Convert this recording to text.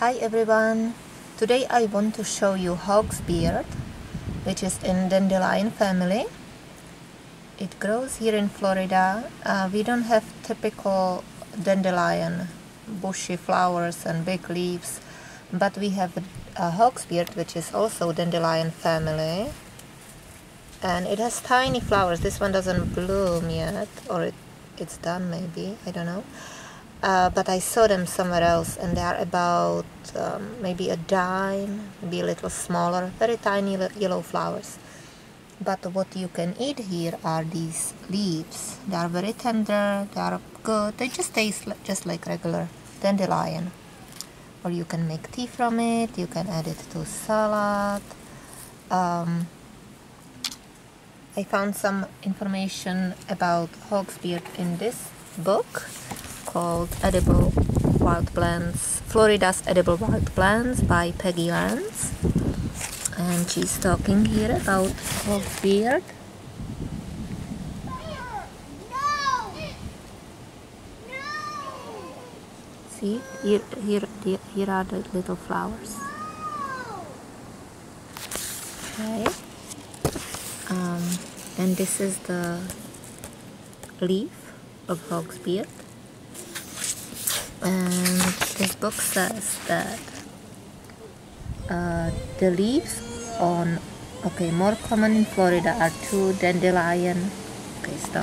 Hi everyone! Today I want to show you hawk's beard, which is in dandelion family. It grows here in Florida. Uh, we don't have typical dandelion bushy flowers and big leaves, but we have a, hawk's beard, which is also dandelion family. And it has tiny flowers. This one doesn't bloom yet, or it, it's done maybe, I don't know uh, but I saw them somewhere else and they are about um, maybe a dime, maybe a little smaller, very tiny yellow flowers. But what you can eat here are these leaves. They are very tender, they are good, they just taste just like regular dandelion. Or you can make tea from it, you can add it to salad. Um, I found some information about hawksbeard in this book called Edible Wild Plants, Florida's Edible Wild Plants by Peggy Lantz. And she's talking here about beard. See, here, here, here are the little flowers. Okay. Um, and this is the leaf of hawk's beard and this book says that uh, the leaves on okay more common in Florida are two dandelion okay stop